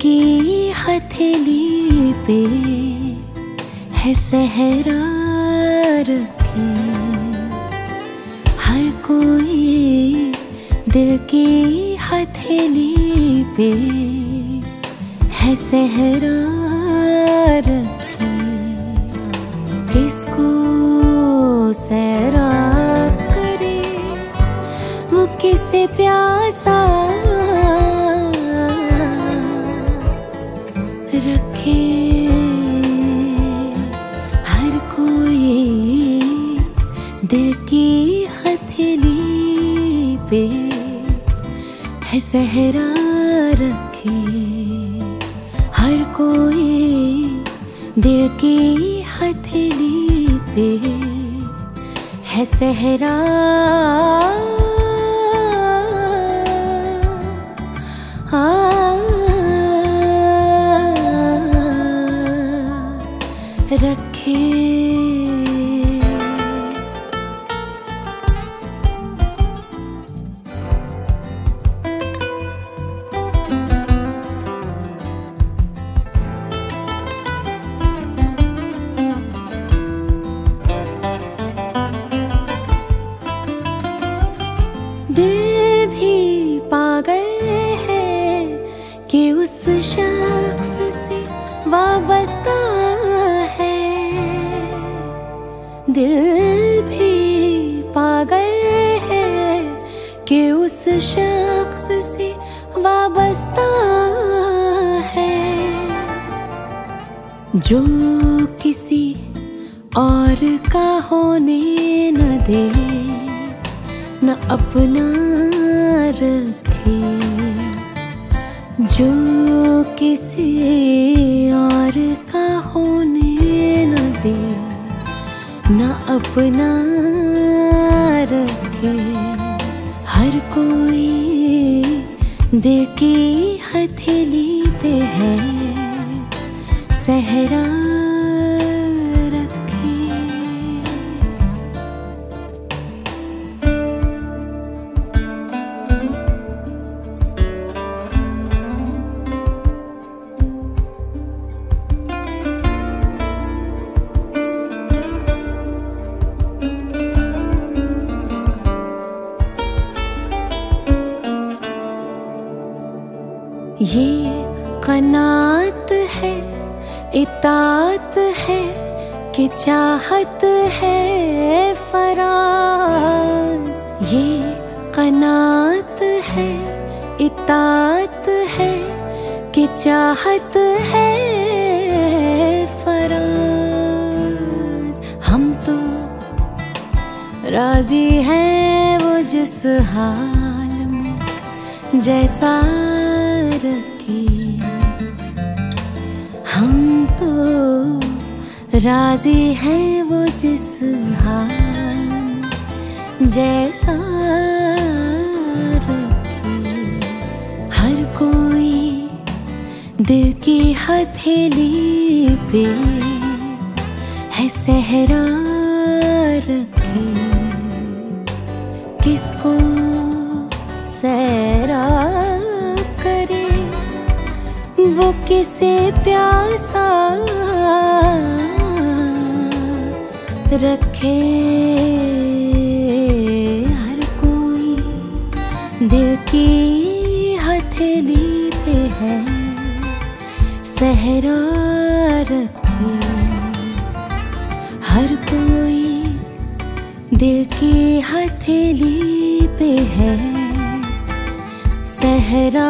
हथेली पे है सहरा रखी। हर कोई दिल की हथेली पे है सहरा रखी। किसको सैराब करे? वो किसे प्यासा पे है सहरा रखे। हर कोई दिल की हथेली पे है सहरा। रखे दिल भी पागल है कि उस शख्स से वाबस्ता है। जो किसी और का होने न दे, न अपना रखे। जो किसी और अपना रखे। हर कोई की हथेली पे है। सहरा ये कनात है, इतात है कि चाहत है फराज। ये कनात है, इतात है कि चाहत है फराज। हम तो राज़ी हैं वो जिस हाल में, जैसा रखे हम तो राज़ी हैं वो जिस हाल, जैसा हर कोई दिल की हथेली पे है सहरा रखे। किसको सहरा वो किसे प्यासा रखे? हर कोई दिल की हथेली पे है, सहरा रखे। हर कोई दिल की हथेली पे है, सहरा